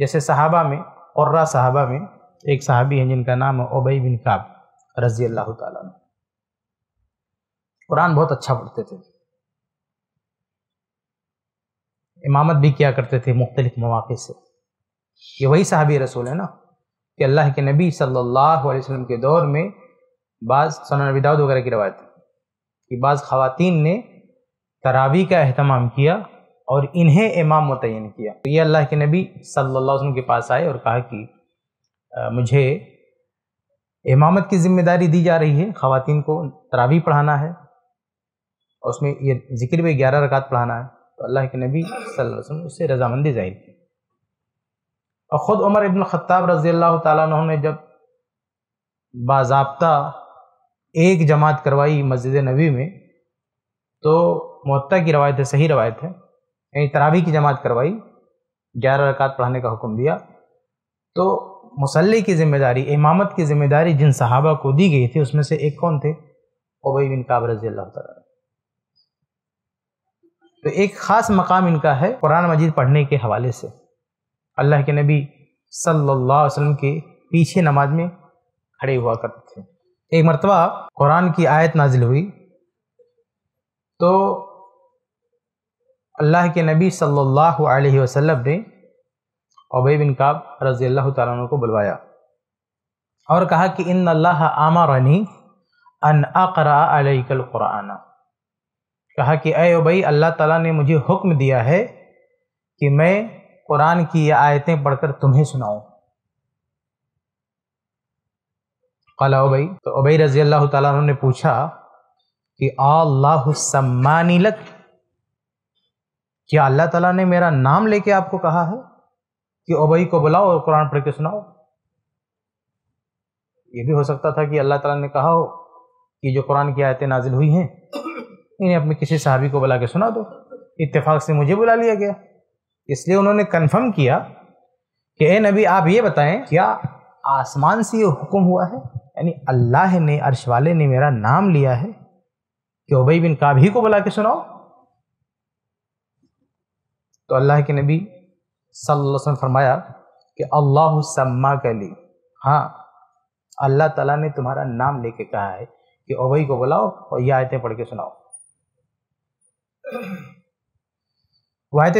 جیسے صحابہ میں قرہ صحابہ میں، ایک صحابی ہیں جن کا نام ہے عبی بن کعب رضی اللہ تعالیٰ عنہ۔ قرآن بہت اچھا پڑھتے تھے۔ امامت بھی کیا کرتے تھے مختلف مواقع سے۔ یہ وہی صحابی رسول ہے نا کہ اللہ کے نبی صلی اللہ علیہ وسلم کے دور میں بعض نبی داود وغیرہ کی روایت کہ بعض خواتین نے تراوی کا اہتمام کیا اور انہیں امام متعین کیا۔ تو یہ اللہ کے نبی صلی اللہ علیہ وسلم کے پاس آئے اور کہا کہ مجھے امامت کی ذمہ داری دی جا رہی ہے، خواتین کو تراوی پڑھانا ہے، اور اس میں یہ ذکر بھی گیارہ رکعت پڑھانا ہے۔ تو اللہ کے نبی صلی اللہ علیہ وسلم اس سے رضامندی ظاہر کی۔ اور خود عمر ابن خطاب رضی اللہ تعالیٰ عنہ نے جب باضابطہ ایک جماعت کروائی مسجد نبی میں، تو معطا کی روایت ہے، صحیح روایت ہے۔ یعنی تراوی کی جماعت کروائی، گیارہ رکعت پڑھانے کا حکم دیا۔ تو مسلح کی ذمہ داری، امامت کی ذمہ داری جن صحابہ کو دی گئی تھی، اس میں سے ایک کون تھے؟ عبی بن کعب رضی اللہ تعالیٰ۔ تو ایک خاص مقام ان کا ہے قرآن مجید پڑھنے کے حوالے سے۔ اللہ کے نبی صلی اللہ علیہ وسلم کے پیچھے نماز میں کھڑے ہوا کرتے تھے۔ ایک مرتبہ قرآن کی آیت نازل ہوئی۔ تو اللہ کے نبی صلی اللہ علیہ وسلم نے عبی بن کعب رضی اللہ تعالیٰ عنہ کو بلوایا اور کہا کہ ان اللہ آمرنی ان اقرا علیک القرآن۔ کہا کہ اے عبی، اللہ تعالیٰ نے مجھے حکم دیا ہے کہ میں قرآن کی یہ آیتیں پڑھ کر تمہیں سناؤں۔ قال عبی، تو عبی رضی اللہ تعالیٰ عنہ نے پوچھا کہ اللہ سمانی لک؟ کیا اللہ تعالیٰ نے میرا نام لے کے آپ کو کہا ہے کہ عبی کو بلاؤ اور قرآن پڑھ کے سناؤ؟ یہ بھی ہو سکتا تھا کہ اللہ تعالیٰ نے کہا ہو کہ جو قرآن کی آیتیں نازل ہوئی ہیں، انہیں اپنے کسی صحابی کو بلا کے سنا دو۔ اتفاق سے مجھے بلا لیا گیا۔ اس لیے انہوں نے کنفرم کیا کہ اے نبی، آپ یہ بتائیں، کیا آسمان سے یہ حکم ہوا ہے؟ یعنی اللہ نے، عرش والے نے میرا نام لیا ہے کہ عبی بن کابھی کو بلا کے سناؤ؟ تو اللہ کے نبی صلی اللہ علیہ وسلم فرمایا کہ اللہ سما کا لی ہاں اللہ تعالیٰ نے تمہارا نام لے کے کہا ہے کہ اوبئی کو بلاؤ اور یہ آیتیں پڑھ کے سناؤ۔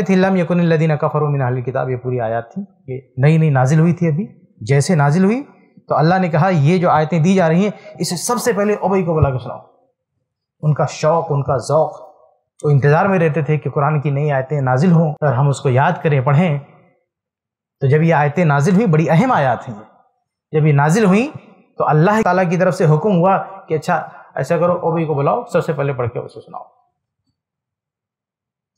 تھی لم یقن الدین کفر من اہل کتاب یہ پوری آیات تھی۔ یہ نئی نئی نازل ہوئی تھی ابھی۔ جیسے نازل ہوئی، تو اللہ نے کہا یہ جو آیتیں دی جا رہی ہیں، اسے سب سے پہلے اوبئی کو بلا کے سناؤ۔ ان کا شوق، ان کا ذوق وہ انتظار میں رہتے تھے کہ قرآن کی نئی آیتیں نازل ہوں اور ہم اس کو یاد کریں، پڑھیں۔ تو جب یہ آیتیں نازل ہوئی بڑی اہم آیات ہیں۔ جب یہ نازل ہوئیں، تو اللہ تعالیٰ کی طرف سے حکم ہوا کہ اچھا ایسا کرو، اوبئی کو بلاؤ، سب سے پہلے پڑھ کے اسے سناؤ۔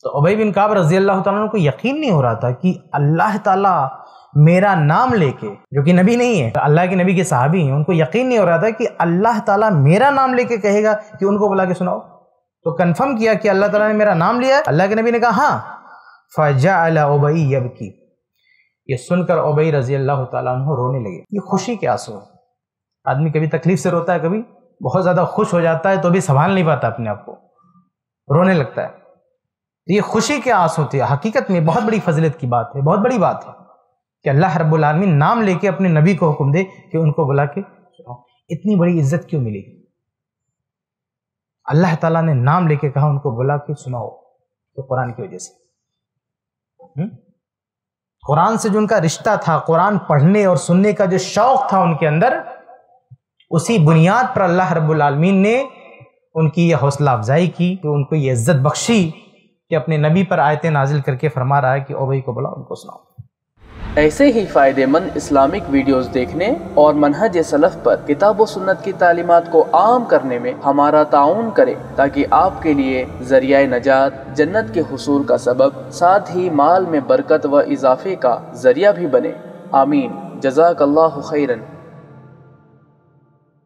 تو ابئی بن کعب رضی اللہ تعالیٰ کو یقین نہیں ہو رہا تھا کہ اللہ تعالیٰ میرا نام لے کے، جو کہ نبی نہیں ہے، اللہ کے نبی کے صحابی ہیں، ان کو یقین نہیں ہو رہا تھا کہ اللہ تعالیٰ میرا نام لے کے کہے گا کہ ان کو بلا کے سناؤ۔ تو کنفرم کیا کہ اللہ تعالیٰ نے میرا نام لیا ہے؟ اللہ کے نبی نے کہا ہاں۔ فجا ابئی یب کی یہ سن کر ابئی رضی اللہ تعالیٰ عنہ رونے لگے۔ یہ خوشی کے آنسو ہے آدمی کبھی تکلیف سے روتا ہے، کبھی بہت زیادہ خوش ہو جاتا ہے تو بھی سنبھال نہیں پاتا اپنے آپ کو۔ رونے لگتا ہے۔ یہ خوشی کے آس ہوتی ہے حقیقت میں بہت بڑی فضلت کی بات ہے، بہت بڑی بات ہے کہ اللہ رب العالمین نام لے کے اپنے نبی کو حکم دے کہ ان کو بلا کے اتنی بڑی عزت کیوں ملی؟ اللہ تعالیٰ نے نام لے کے کہا، ان کو بلا کے سناؤ تو قرآن کی وجہ سے۔ قرآن سے جو ان کا رشتہ تھا، قرآن پڑھنے اور سننے کا جو شوق تھا ان کے اندر، اسی بنیاد پر اللہ رب العالمین نے ان کی یہ حوصلہ افزائی کی کہ ان کو یہ عزت بخشی کہ اپنے نبی پر آیتیں نازل کر کے فرما رہا ہے کہ اوبئی کو بلا ان کو سناؤ۔ ایسے ہی فائدے مند اسلامک ویڈیوز دیکھنے اور منہج سلف پر کتاب و سنت کی تعلیمات کو عام کرنے میں ہمارا تعاون کرے تاکہ آپ کے لیے ذریعہ نجات جنت کے حصول کا سبب، ساتھ ہی مال میں برکت و اضافے کا ذریعہ بھی بنے۔ آمین۔ جزاک اللہ خیرن